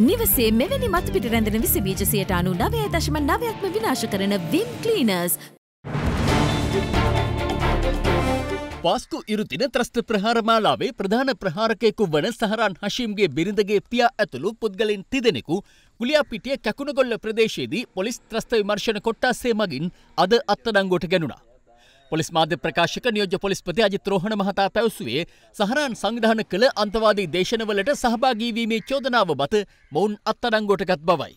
නිවසේ මෙවැනි මත්පිට රැඳෙන විස බීජසයට අනු නවය දශම නවයක්ම විනාශ කරන විම් කලීනර්ස් පාස්කු ඉරුතින ත්‍රස්ත ප්‍රහාරමාලාවේ ප්‍රධාන ප්‍රහාරකයෙකු වන සහරන් හශීම්ගේ බිරිඳගේ පියා ඇතුළු පුද්ගලින් තිදෙනෙකු කුලියාපිටිය කැකුණගොල්ල ප්‍රදේශයේදී පොලිස් ත්‍රස්ත විමර්ශන කොට්ටාසේ මගින් අද අත්තඩංගොට ගැනුණා. පොලිස් මාධ්‍ය ප්‍රකාශක නියෝජ්‍ය පොලිස්පති අජිත් රෝහණ මහතා පැවසුවේ සහරන් සංවිධාන කළ අන්තවාදී දේශනවලට සහභාගීවීමේ චෝදනාව බත මොවුන් අත්තඩංගොට ගත් බවයි.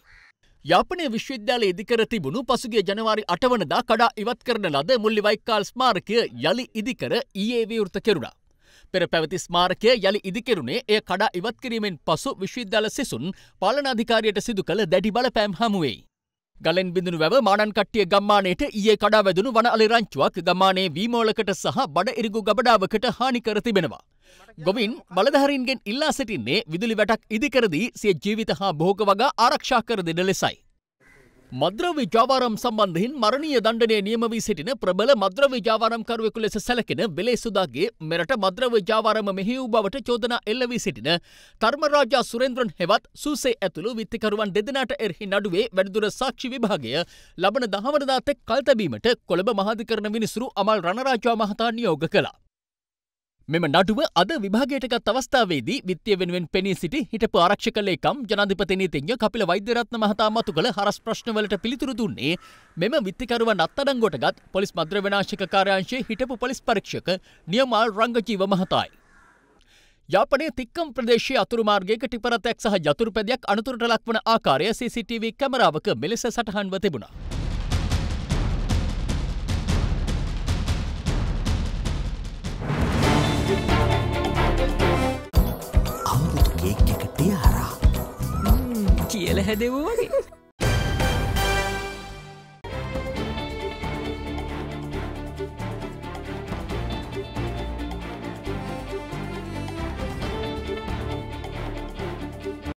යාපනය විශ්වවිද්‍යාල ඉදිකර තිබුණු පසුගේ ජනවාරි අටවනදා කඩා ඉවත් කරන ලද මුල්ලි වයිකාල් ස්මාරකය යළි ඉදිකර ඊයේ විවෘත කෙරුණා. පෙර පැවති ස්මාරකය යළි ඉදිකරුණේ එය කඩා ඉවත් කිරීමෙන් පසු විශ්වවිද්‍යාල සිසුන් පාලනාධිකාරයට සිදු කළ දැඩි බලපෑම් හමුවෙයි. ගලෙන් බිඳුණු වැව මානන්කට්ටිය ගම්මානයට ඊයේ කඩා වැදුණු වන අලි රංචුවක් ගම්මානයේ වීමෝලකට සහ බඩ ඉරිගු ගබඩාවකට හානි කර තිබෙනවා. ගොවින් බලධහරින්ගෙන් ඉල්ලා සිටින්නේ විදුලි වැටක් ඉදිකරදී සිය ජීවිත හා භෝග වගා ආරක්ෂා කර දෙන ලෙසයි. මද්‍රව්‍ය ජාවාරම් සම්බන්ධයෙන් මරණීය දණ්ඩනය නියම වී සිටින ප්‍රබල මද්‍රව්‍ය ජාවාරම්කරුවෙකු ලෙස සැලකෙන බෙලේසුදාගේ මෙරට මද්‍රව්‍ය ජාවාරම මෙහිවූ බවට චෝදනා එල්ල වී සිටින කර්මරාජා සුරේන්ද්‍රන් හෙවත් සූසේ ඇතුළු විත්තිකරුවන් දෙදෙනාට එරෙහි නඩුවේ වැඩිදුර සාක්ෂි විභාගය ලබන දහවනදා තෙක් කල්තැබීමට කොළඹ මහාධිකරණ විනිසුරු අමල් රණරාජා මහතා නියෝග කළා. මෙම නඩුව අද විභාගයටගත් අවස්ථාවේදී විත්තිය වෙනුවෙන් පෙනී සිටි හිටපු ආරක්ෂක ලේකම් ජනාධිපති නීතිඥ කපිල වෛද්‍යරත්න මහතා මතු කළ හරස් ප්‍රශ්නවලට පිළිතුරු දුන්නේ මෙම විත්තිකරුවන් අත්අඩංගුවටගත් පොලිස් මද්‍ර විනාශක කාර්යාංශයේ හිටපු පොලිස් පරීක්ෂක නියමාල් රංගජීව මහතායි. යාපනයේ තික්කම් ප්‍රදේශයේ අතුරු මාර්ගයක ටිපරතයක් සහ යතුරු පැදයක් අනතුරට ලක්වන ආකාරය CCTV කැමරාවක මෙලෙස සටහන්ව තිබුණා. කේක් එකට හරා කියල හැදෙවූ වගේ.